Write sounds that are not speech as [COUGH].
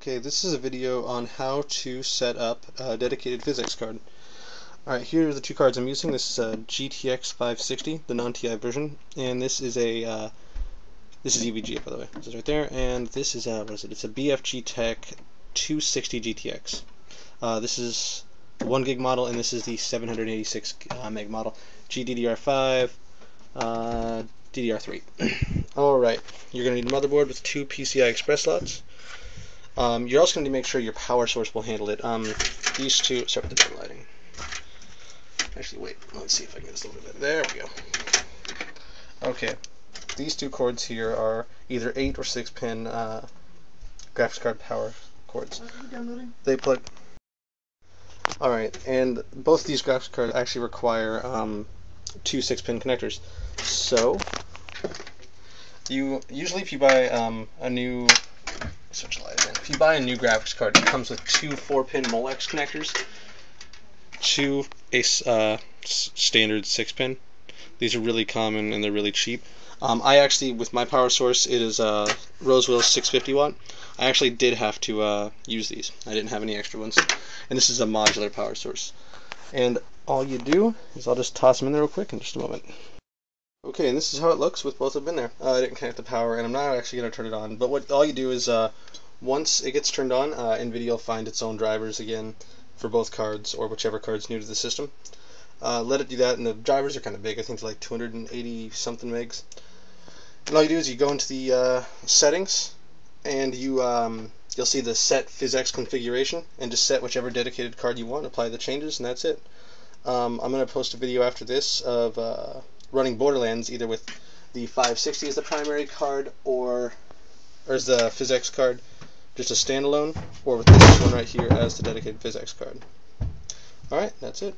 Okay, this is a video on how to set up a dedicated PhysX card. Alright, here are the two cards I'm using. This is a GTX 560, the non-TI version, and this is a, uh, this is EVGA by the way, this is right there, and this is, a, what is it, it's a BFG Tech 260 GTX. Uh, this is the 1 gig model, and this is the 786 uh, meg model. GDDR5, uh, DDR3. [CLEARS THROAT] Alright, you're going to need a motherboard with two PCI Express slots. Um, you're also going to make sure your power source will handle it. Um, these two, start with the dim lighting. Actually, wait, let's see if I can get this a little bit. There we go. Okay, these two cords here are either 8 or 6 pin uh, graphics card power cords. They plug. Alright, and both these graphics cards actually require um, two 6 pin connectors. So, you usually if you buy um, a new If you buy a new graphics card, it comes with two 4-pin Molex connectors, two a uh, standard 6-pin. These are really common and they're really cheap. Um, I actually, with my power source, it is uh, Rosewill 650 watt. I actually did have to uh, use these. I didn't have any extra ones. And this is a modular power source. And all you do is I'll just toss them in there real quick in just a moment. Okay, and this is how it looks with both of them in there. Uh, I didn't connect the power, and I'm not actually going to turn it on. But what all you do is, uh, once it gets turned on, uh, NVIDIA will find its own drivers again for both cards, or whichever card's new to the system. Uh, let it do that, and the drivers are kind of big. I think they're like 280 something megs. And all you do is you go into the uh, settings, and you um, you'll see the set PhysX configuration, and just set whichever dedicated card you want. Apply the changes, and that's it. Um, I'm going to post a video after this of uh, running Borderlands either with the 560 as the primary card or or as the PhysX card, just a standalone, or with this one right here as the dedicated PhysX card. Alright, that's it.